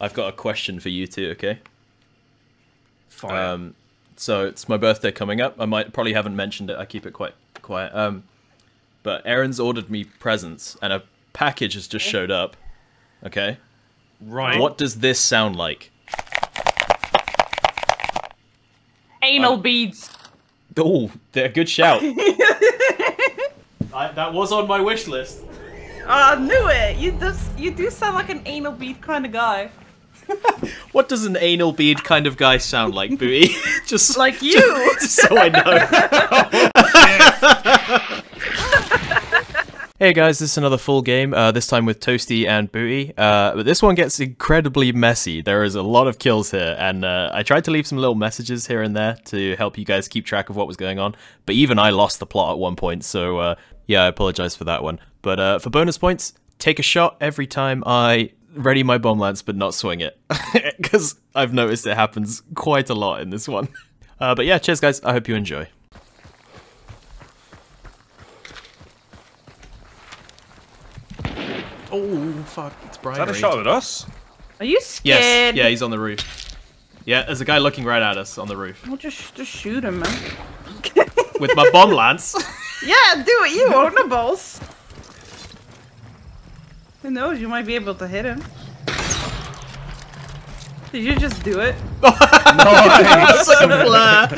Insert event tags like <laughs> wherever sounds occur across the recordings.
I've got a question for you two. Okay. Fire. Um, so it's my birthday coming up. I might probably haven't mentioned it. I keep it quite quiet. Um, but Aaron's ordered me presents, and a package has just showed up. Okay. right. What does this sound like? Anal beads. Oh, they're a good shout. <laughs> I, that was on my wish list. I knew it. You just you do sound like an anal bead kind of guy. <laughs> What does an anal bead kind of guy sound like, Booty? <laughs> just Like you. <laughs> just so I know. Hey guys, this is another full game, uh, this time with Toasty and Booty. Uh, but this one gets incredibly messy. There is a lot of kills here, and uh, I tried to leave some little messages here and there to help you guys keep track of what was going on. But even I lost the plot at one point, so uh, yeah, I apologize for that one. But uh, for bonus points, take a shot every time I ready my bomb lance but not swing it. <laughs> Because I've noticed it happens quite a lot in this one. <laughs> Uh, but yeah, cheers guys, I hope you enjoy. Oh, fuck, it's Is bribery. that a shot at us? Are you Yes, scared? yeah, he's on the roof. Yeah, there's a guy looking right at us on the roof. Well, just just shoot him, man. With my bomb lance. <laughs> Yeah, do it. You own the balls. Who knows? You might be able to hit him. Did you just do it? <laughs> Nice. Like a flare.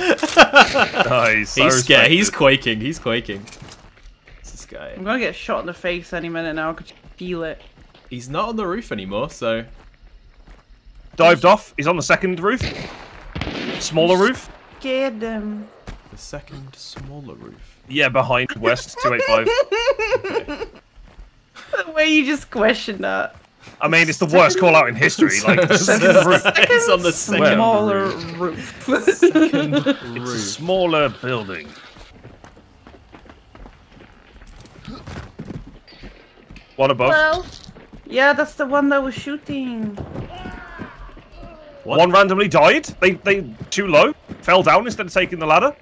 nice. He's respect scared. He's it. quaking. He's quaking. What's this guy? I'm gonna get shot in the face any minute now. I could feel it. He's not on the roof anymore, so dived off. He's on the second roof. Smaller roof. Scared them. the second smaller roof. Yeah, behind West <laughs> 285. <laughs> The way you just questioned that. I mean, it's the worst call out in history. Like, <laughs> second roof. It's on the second Smaller roof. roof. <laughs> It's a smaller building. One above. well, yeah, that's the one that was shooting. What? One randomly died. They they too low. Fell down instead of taking the ladder.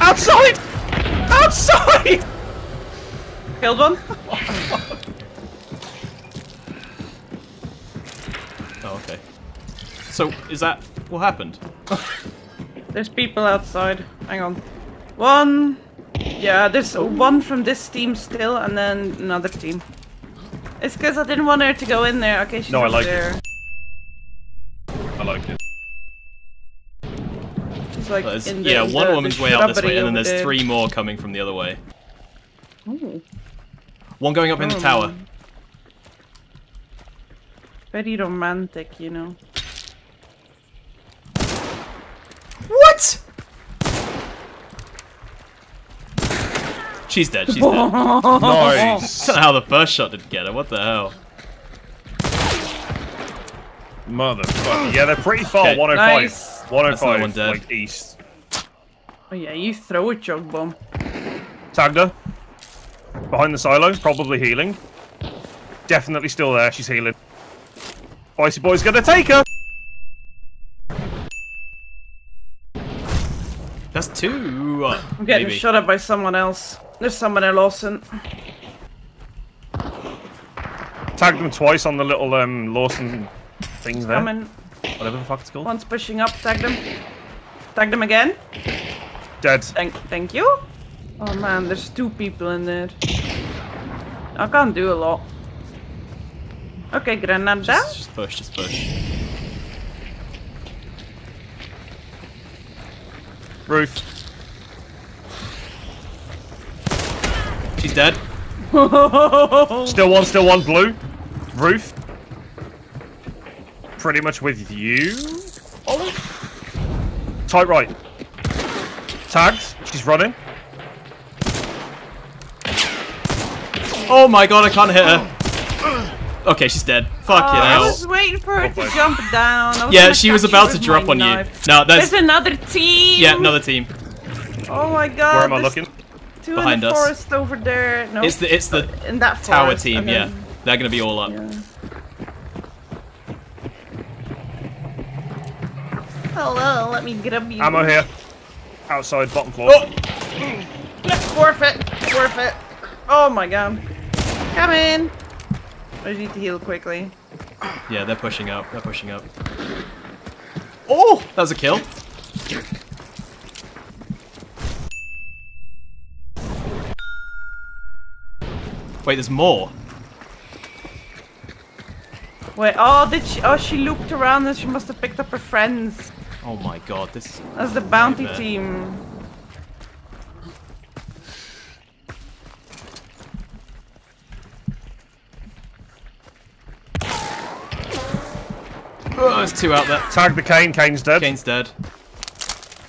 Outside! Outside! Killed one. Oh, okay. So is that what happened? There's people outside. Hang on. One. Yeah, there's one from this team still, and then another team. It's because I didn't want her to go in there. Okay, she's No, I over like it. I like it. She's like There's- in the, yeah, one the- woman's the way out this way, and then there's there. three more coming from the other way. Ooh. One going up in the Oh, tower. man. Very romantic, you know. What? She's dead. She's dead. I <laughs> Nice. don't <laughs> know how the first shot didn't get her. What the hell? Motherfucker. Yeah, they're pretty far. Okay. 105. Nice. That's another 105, one dead. like east. Oh yeah, you throw a chug bomb. Tagged her. Behind the silo, probably healing. Definitely still there, she's healing. Icy Boy's gonna take her! That's two. uh, I'm getting maybe. shot at by someone else. There's someone at Lawson. Tagged them twice on the little um, Lawson things there. Coming. Whatever the fuck it's called. One's pushing up. Tag them. Tag them again. Dead. Thank, thank you. Oh man, there's two people in there. I can't do a lot. Okay, grenade down. Just, just push. Just push. Roof. She's dead. Still one, still one. Blue. Roof. Pretty much with you. Oh. Tight right. Tags. She's running. Oh my god, I can't hit her. Okay, she's dead. Fuck Oh, you I know. was waiting for her Oh my- to jump down. I Yeah, she was about to drop my on you. knife. No, There's there's another team. yeah, another team Oh my god. Where am I looking? Two Behind in the us. forest over there. No, It's the it's the in that tower forest, team. and Yeah, they're gonna be all up. yeah. Hello, let me grab you. Ammo here. Outside, bottom floor. Oh, Worth it. Worth it. Oh my god. Come in. I just need to heal quickly. Yeah, they're pushing up. They're pushing up. Oh, that was a kill. Wait, there's more. Wait, oh, did she? Oh, she looped around and she must have picked up her friends. Oh my god, this. That's the bounty Nightmare. team. Oh, there's two out there. Tag the Kane. Kane's dead. Kane's dead.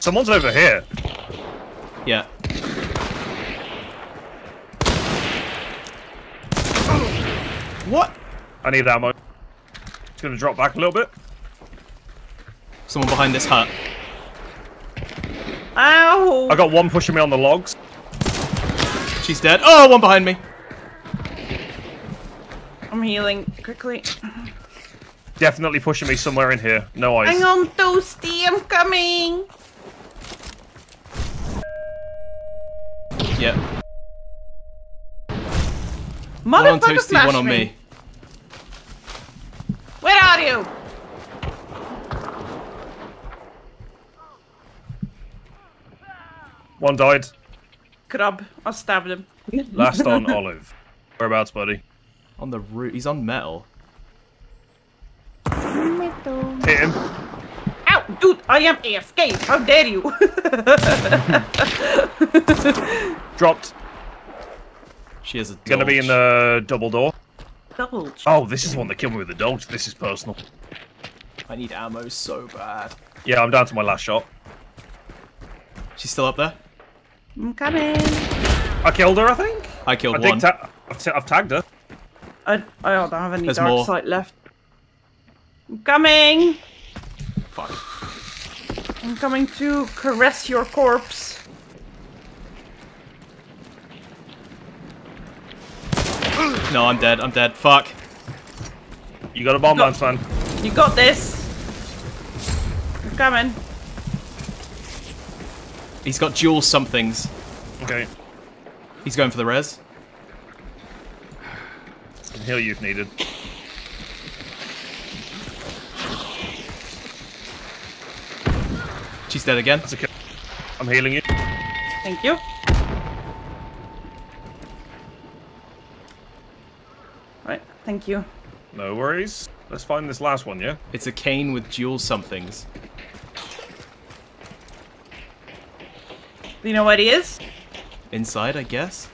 Someone's over here. Yeah. What? I need ammo. It's gonna drop back a little bit. Someone behind this hut. Ow! I got one pushing me on the logs. She's dead. Oh, one behind me. I'm healing quickly. Definitely pushing me somewhere in here. No eyes. Hang on, Toasty, I'm coming. Yep. One on Motherfucker, Toasty, flash one on me. me. Where are you? One died. Grub. I stabbed him. <laughs> Last on Olive. Whereabouts, buddy? On the roof. He's on metal. Hit him. Ow, dude, I am AFK. How dare you? <laughs> Dropped. She has a Gonna be in the double door. Double. Oh, this is the one that killed me with the dodge. This is personal. I need ammo so bad. Yeah, I'm down to my last shot. She's still up there? I'm coming. I killed her, I think. I killed I one. think ta I've, t- I've tagged her. I, I don't have any There's dark more. sight left. I'm coming. Fuck. I'm coming to caress your corpse. No, I'm dead. I'm dead. Fuck. You got a bomb No. lance, man. You got this. I'm coming. He's got dual somethings. Okay. He's going for the res. Can heal you if needed. She's dead again. That's a kill. I'm healing you. Thank you. Right, thank you. No worries. Let's find this last one, yeah? It's a cane with dual somethings. You know what he is? Inside, I guess.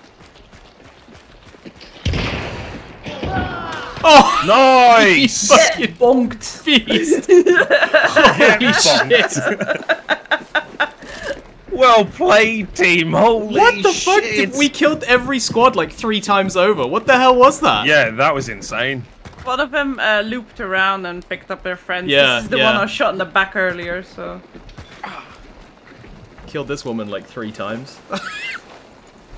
Oh! <laughs> Nice! <laughs> Fucking Bonked. beast! Get <laughs> Holy shit! Well played, team. Holy What the fuck? Did we killed every squad like three times over. What the hell was that? Yeah, that was insane. One of them uh, looped around and picked up their friends. Yeah, this is the yeah. one I shot in the back earlier, so. Killed this woman like three times. <laughs>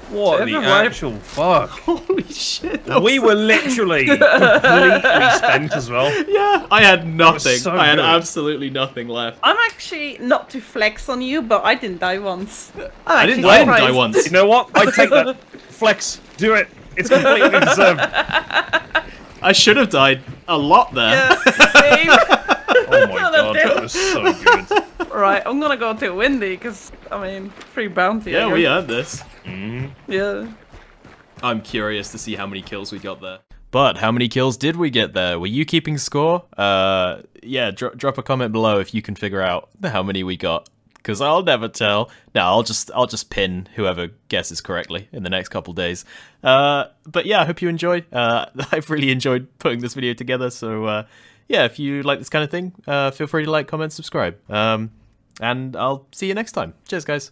What Ever the actual fuck? <laughs> Holy shit! We was- were <laughs> literally completely spent as well. Yeah, I had nothing. so I had good. absolutely nothing left. I'm actually not to flex on you, but I didn't die once. I'm I didn't, I didn't die once. You know what? I take that. Flex, do it. It's completely deserved. I should have died a lot there. Yeah, same. Oh my god, that was so good. Right, I'm gonna go to Windy because I mean, free bounty. Yeah, we guess. had this. Yeah. I'm curious to see how many kills we got there. But how many kills did we get there? Were you keeping score? Uh, yeah, dro- drop a comment below if you can figure out how many we got, because I'll never tell. No, I'll just I'll just pin whoever guesses correctly in the next couple days. Uh, but yeah, I hope you enjoy. Uh, <laughs> I've really enjoyed putting this video together. So uh, yeah, if you like this kind of thing, uh, feel free to like, comment, subscribe. Um, and I'll see you next time. Cheers, guys.